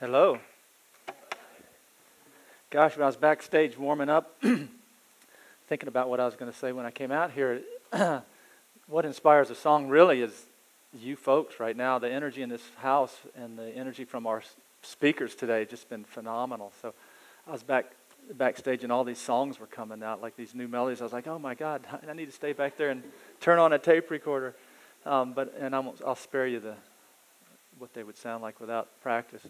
Hello. Gosh, when I was backstage warming up, thinking about what I was going to say when I came out here, what inspires a song really is you folks right now. The energy in this house and the energy from our speakers today just been phenomenal. So I was back backstage and all these songs were coming out, like these new melodies. I was like, oh my God, I need to stay back there and turn on a tape recorder. Um, but and I'm, I'll spare you the what they would sound like without practice.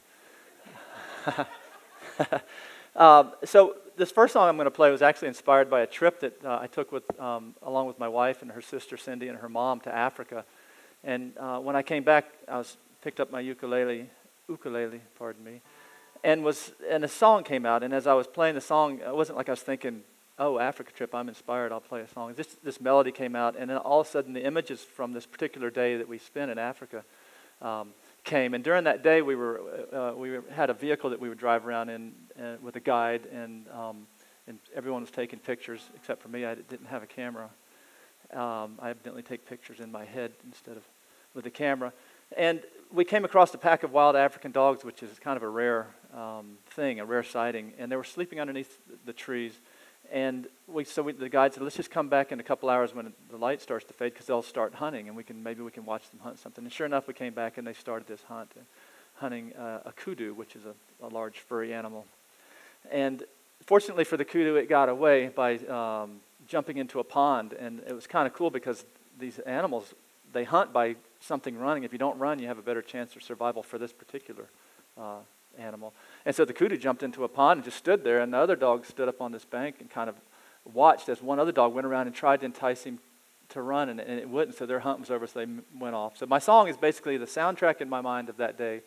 um, so this first song I'm going to play was actually inspired by a trip that uh, I took with, um, along with my wife and her sister Cindy and her mom to Africa. And uh, when I came back, I was picked up my ukulele, ukulele, pardon me, and was and a song came out. And as I was playing the song, it wasn't like I was thinking, "Oh, Africa trip, I'm inspired. I'll play a song." This this melody came out, and then all of a sudden, the images from this particular day that we spent in Africa. Um, came. And during that day, we, were, uh, we had a vehicle that we would drive around in uh, with a guide, and, um, and everyone was taking pictures except for me. I didn't have a camera. Um, I evidently take pictures in my head instead of with the camera. And we came across a pack of wild African dogs, which is kind of a rare um, thing, a rare sighting. And they were sleeping underneath the trees. And we, so we, the guide said, let's just come back in a couple hours when the light starts to fade because they'll start hunting and we can, maybe we can watch them hunt something. And sure enough, we came back and they started this hunt, uh, hunting uh, a kudu, which is a, a, large furry animal. And fortunately for the kudu, it got away by um, jumping into a pond. And it was kind of cool because these animals, they hunt by something running. If you don't run, you have a better chance of survival for this particular uh, animal. And so the kudu jumped into a pond and just stood there, and the other dog stood up on this bank and kind of watched as one other dog went around and tried to entice him to run, and, and it wouldn't. So their hunt was over, so they went off. So my song is basically the soundtrack in my mind of that day,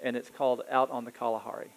and it's called Out on the Kalahari.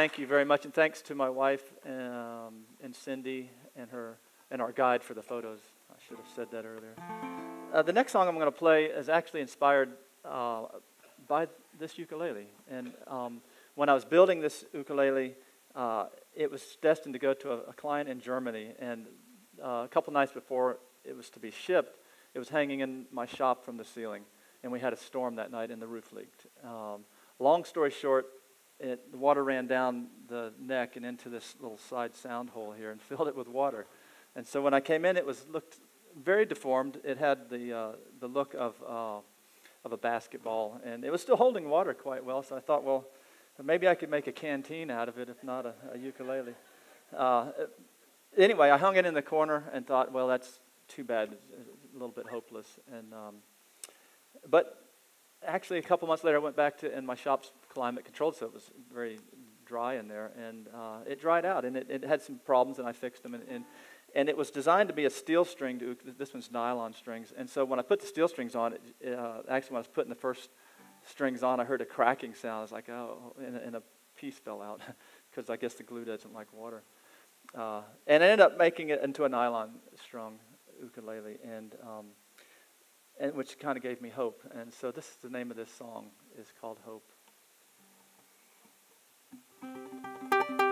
Thank you very much, and thanks to my wife um, and Cindy and her and our guide for the photos. I should have said that earlier. Uh, the next song I'm going to play is actually inspired uh, by this ukulele. And um, when I was building this ukulele, uh, it was destined to go to a, a client in Germany. And uh, a couple nights before it was to be shipped, it was hanging in my shop from the ceiling. And we had a storm that night, and the roof leaked. Um, long story short, it, the water ran down the neck and into this little side sound hole here and filled it with water. And so when I came in, it was looked very deformed. It had the uh, the look of uh, of a basketball, and it was still holding water quite well. So I thought, well, maybe I could make a canteen out of it, if not a, a ukulele. Uh, anyway, I hung it in the corner and thought, well, that's too bad, a little bit hopeless. And um, but actually, a couple months later, I went back to, and my shop's climate controlled, so it was very dry in there, and uh, it dried out, and it, it, had some problems, and I fixed them, and, and, and it was designed to be a steel string. This one's nylon strings, and so when I put the steel strings on, it, uh, actually when I was putting the first strings on, I heard a cracking sound. I was like, oh, and, and a piece fell out because I guess the glue doesn't like water. Uh, and I ended up making it into a nylon strung ukulele, and um, and which kind of gave me hope. And so this is the name of this song is called Hope. From